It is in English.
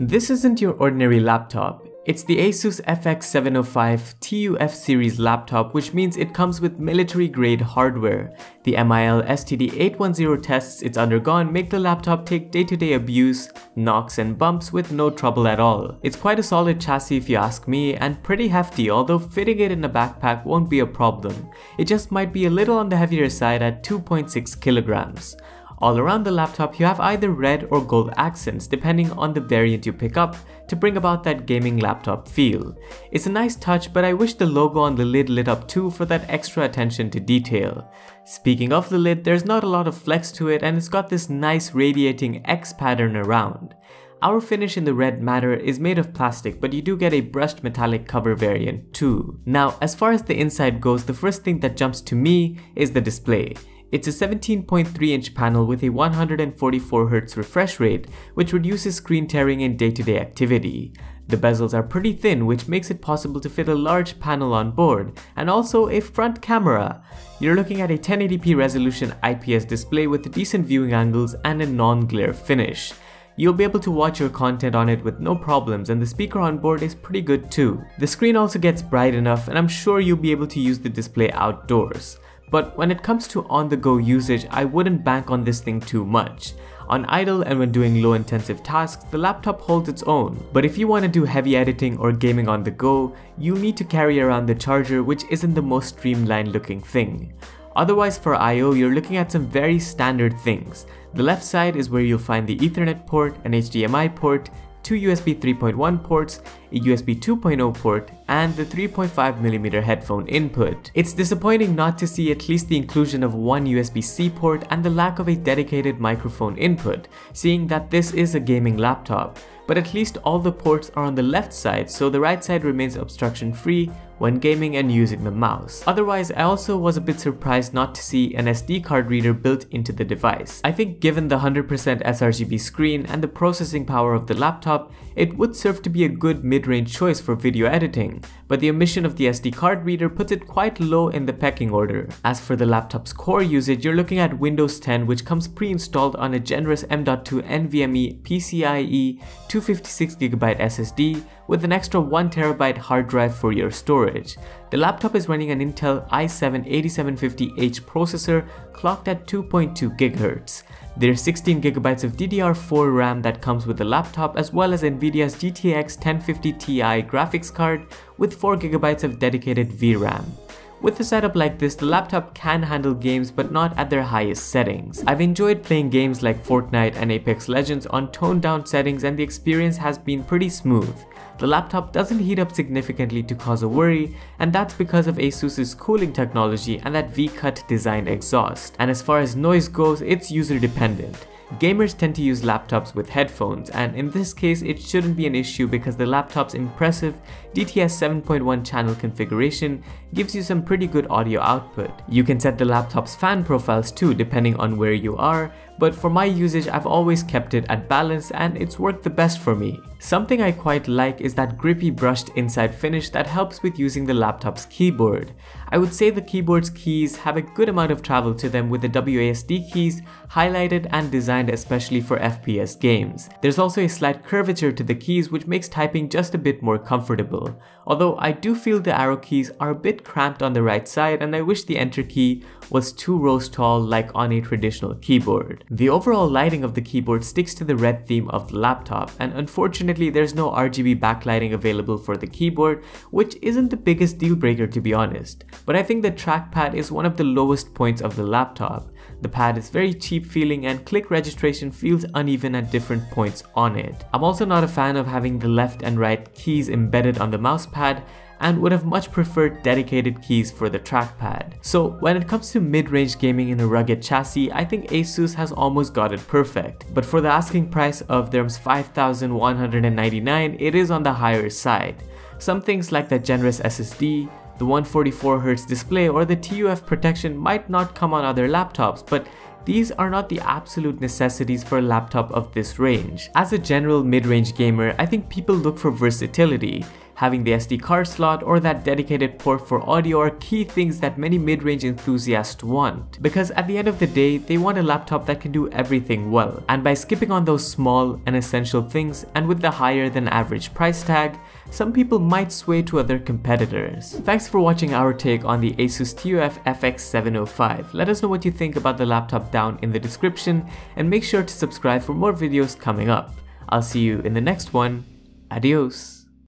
This isn't your ordinary laptop. It's the Asus FX705 TUF series laptop which means it comes with military grade hardware. The MIL STD810 tests it's undergone make the laptop take day-to-day -day abuse, knocks and bumps with no trouble at all. It's quite a solid chassis if you ask me and pretty hefty although fitting it in a backpack won't be a problem. It just might be a little on the heavier side at 2.6 kilograms. All around the laptop you have either red or gold accents depending on the variant you pick up to bring about that gaming laptop feel. It's a nice touch but I wish the logo on the lid lit up too for that extra attention to detail. Speaking of the lid, there's not a lot of flex to it and it's got this nice radiating X pattern around. Our finish in the red matter is made of plastic but you do get a brushed metallic cover variant too. Now as far as the inside goes, the first thing that jumps to me is the display. It's a 17.3 inch panel with a 144Hz refresh rate, which reduces screen tearing in day-to-day -day activity. The bezels are pretty thin which makes it possible to fit a large panel on board, and also a front camera. You're looking at a 1080p resolution IPS display with decent viewing angles and a non-glare finish. You'll be able to watch your content on it with no problems and the speaker on board is pretty good too. The screen also gets bright enough and I'm sure you'll be able to use the display outdoors. But when it comes to on-the-go usage, I wouldn't bank on this thing too much. On idle and when doing low intensive tasks, the laptop holds its own. But if you want to do heavy editing or gaming on the go, you'll need to carry around the charger which isn't the most streamlined looking thing. Otherwise for I.O. you're looking at some very standard things. The left side is where you'll find the ethernet port, an HDMI port, two USB 3.1 ports, a USB 2.0 port, and the 3.5mm headphone input. It's disappointing not to see at least the inclusion of one USB-C port and the lack of a dedicated microphone input, seeing that this is a gaming laptop but at least all the ports are on the left side so the right side remains obstruction free when gaming and using the mouse. Otherwise, I also was a bit surprised not to see an SD card reader built into the device. I think given the 100% sRGB screen and the processing power of the laptop, it would serve to be a good mid-range choice for video editing, but the omission of the SD card reader puts it quite low in the pecking order. As for the laptop's core usage, you're looking at Windows 10 which comes pre-installed on a generous M.2 NVMe PCIe 256GB SSD with an extra 1TB hard drive for your storage. The laptop is running an Intel i7-8750H processor clocked at 2.2 GHz. There's 16GB of DDR4 RAM that comes with the laptop as well as Nvidia's GTX 1050 Ti graphics card with 4GB of dedicated VRAM. With a setup like this, the laptop can handle games but not at their highest settings. I've enjoyed playing games like Fortnite and Apex Legends on toned down settings and the experience has been pretty smooth. The laptop doesn't heat up significantly to cause a worry, and that's because of Asus's cooling technology and that V-cut designed exhaust. And as far as noise goes, it's user dependent. Gamers tend to use laptops with headphones, and in this case it shouldn't be an issue because the laptop's impressive DTS 7.1 channel configuration gives you some pretty good audio output. You can set the laptop's fan profiles too depending on where you are, but for my usage I've always kept it at balance and it's worked the best for me. Something I quite like is that grippy brushed inside finish that helps with using the laptop's keyboard. I would say the keyboard's keys have a good amount of travel to them with the WASD keys highlighted and designed especially for FPS games. There's also a slight curvature to the keys which makes typing just a bit more comfortable. Although I do feel the arrow keys are a bit cramped on the right side and I wish the enter key was two rows tall like on a traditional keyboard. The overall lighting of the keyboard sticks to the red theme of the laptop and unfortunately there's no RGB backlighting available for the keyboard which isn't the biggest deal breaker to be honest. But I think the trackpad is one of the lowest points of the laptop. The pad is very cheap feeling and click registration feels uneven at different points on it. I'm also not a fan of having the left and right keys embedded on the mouse pad and would have much preferred dedicated keys for the trackpad. So when it comes to mid-range gaming in a rugged chassis, I think Asus has almost got it perfect. But for the asking price of dirhams 5199 it is on the higher side. Some things like the generous SSD, the 144Hz display or the TUF protection might not come on other laptops, but these are not the absolute necessities for a laptop of this range. As a general mid-range gamer, I think people look for versatility. Having the SD card slot or that dedicated port for audio are key things that many mid-range enthusiasts want, because at the end of the day, they want a laptop that can do everything well, and by skipping on those small and essential things and with the higher than average price tag, some people might sway to other competitors. Thanks for watching our take on the Asus TUF FX705. Let us know what you think about the laptop down in the description and make sure to subscribe for more videos coming up. I'll see you in the next one. Adios.